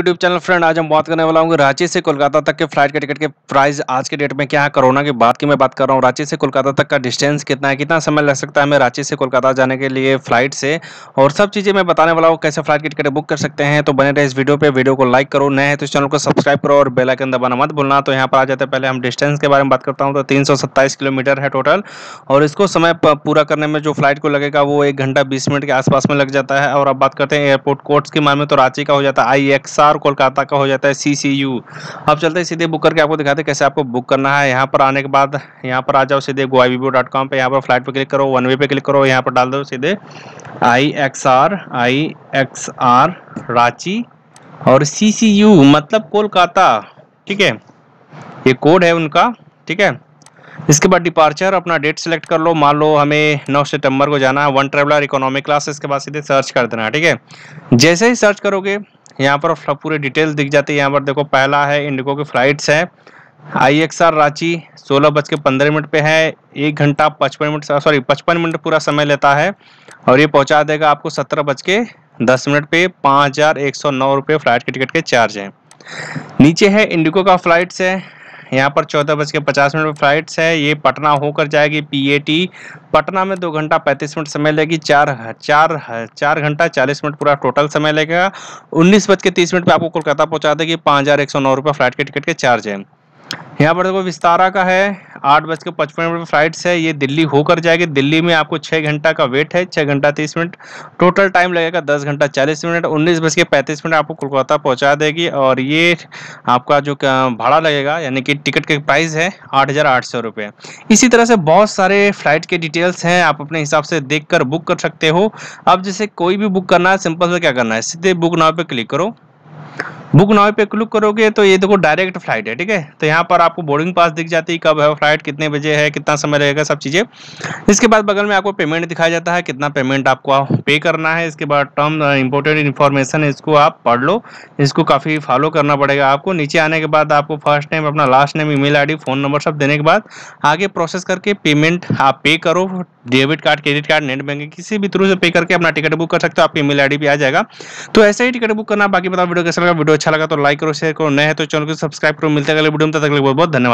YouTube channel friend आज हम बात करने वाला हूँ रांची से कोलकाता तक के फ़्लाइट के टिकट के प्राइस आज के डेट में क्या है कोरोना के बाद की मैं बात कर रहा हूँ। रांची से कोलकाता तक का डिस्टेंस कितना है, कितना समय लग सकता है हमें रांची से कोलकाता जाने के लिए फ़्लाइट से? और सब चीज़ें मैं बताने वाला हूँ, कैसे फ़्लाइट की टिकट बुक कर सकते हैं तो बने रहे इस वीडियो पर वीडियो को लाइक करो, नए तो इस चैनल को सब्सक्राइब करो और बेलाइकन दबाना मत भूलना। तो यहाँ पर आ जाते पहले हम डिस्टेंस के बारे में बात करता हूँ तो तीन सौ सत्ताईस किलोमीटर है टोटल और इसको समय पूरा करने में जो फ़्लाइट को लगेगा, वो एक घंटा बीस मिनट के आसपास में लग जाता है। और अब बात करते हैं एयरपोर्ट कोर्ट्स के मामले तो रांची का हो जाता है आई कोलकाता का हो जाता है सी सी यू अब चलते हैं सीधे बुक करके आपको दिखाते हैं कैसे आपको बुक करना है। यहाँ पर आने के बाद, यहाँ पर आ जाओ सीधे गोवा डॉट कॉम पर यहाँ पर फ़्लाइट पर क्लिक करो, वन वे पे क्लिक करो, यहाँ पर डाल दो सीधे I X R I X R Ranchi और सी सी यू मतलब कोलकाता, ठीक है? ये कोड है उनका, ठीक है? इसके बाद डिपार्चर अपना डेट सेलेक्ट कर लो। मान लो हमें 9 सितंबर को जाना है वन ट्रेवलर इकोनॉमिक क्लास इसके बाद सीधे सर्च कर देना ठीक है? जैसे ही सर्च करोगे यहाँ पर पूरे डिटेल दिख जाती है। यहाँ पर देखो, पहला है इंडिगो की फ्लाइट्स है। आई एक्स आर रांची सोलह बज के पंद्रह मिनट पे है। एक घंटा पचपन मिनट सॉरी पचपन मिनट पूरा समय लेता है। और ये पहुँचा देगा आपको सत्रह बज के दस मिनट पे। पाँच हज़ार एक सौ नौ रुपये फ़्लाइट के टिकट के चार्ज हैं। नीचे है इंडिगो का फ्लाइट्स है। यहाँ पर चौदह बज के पचास मिनट फ्लाइट्स है। ये पटना होकर जाएगी पीएटी पटना में दो घंटा पैंतीस मिनट समय लेगी चार चार चार घंटा चालीस मिनट पूरा टोटल समय लगेगा। उन्नीस बज के तीस मिनट पर आपको कोलकाता पहुँचा देगी, पाँच हज़ार एक सौ नौ रुपये फ़्लाइट के टिकट के चार्ज है। यहाँ पर देखो विस्तारा का है, आठ बज के पचपन मिनट फ्लाइट्स है, ये दिल्ली होकर जाएगी। दिल्ली में आपको छः घंटा का वेट है छः घंटा तीस मिनट। टोटल टाइम लगेगा दस घंटा चालीस मिनट, उन्नीस बज के पैंतीस मिनट आपको कोलकाता पहुँचा देगी। और ये आपका जो भाड़ा लगेगा, यानी कि टिकट के प्राइस है, आठ हज़ार आठ सौ रुपये इसी तरह से बहुत सारे फ़्लाइट के डिटेल्स हैं, आप अपने हिसाब से देख कर बुक कर सकते हो। अब जैसे कोई भी बुक करना है सिंपल से क्या करना है? सीधे बुक नाव पर क्लिक करो। बुक नाव पे क्लिक करोगे तो ये देखो डायरेक्ट फ़्लाइट है, ठीक है? तो यहाँ पर आपको बोर्डिंग पास दिख जाती है, कब है फ़्लाइट, कितने बजे है, कितना समय रहेगा, सब चीज़ें। इसके बाद बगल में आपको पेमेंट दिखाया जाता है, कितना पेमेंट आपको पे करना है। इसके बाद टर्म इंपॉर्टेंट इन्फॉर्मेशन, इसको आप पढ़ लो। इसको काफ़ी फॉलो करना पड़ेगा आपको। नीचे आने के बाद आपको फ़र्स्ट नेम, अपना last name email phone number सब देने के बाद आगे प्रोसेस करके पेमेंट आप पे करो। Debit card, credit card, net banking, किसी भी थ्रू से पे करके अपना टिकट बुक कर सकते हो, आपकी ईमेल आईडी पे आ जाएगा। तो ऐसे ही टिकट बुक करना, बाकी बताओ वीडियो कैसा लगा, वीडियो अच्छा लगा तो लाइक करो शेयर करो, नए है तो चैनल को सब्सक्राइब करो। मिलते अगले वीडियो में, तब तक बहुत बहुत धन्यवाद।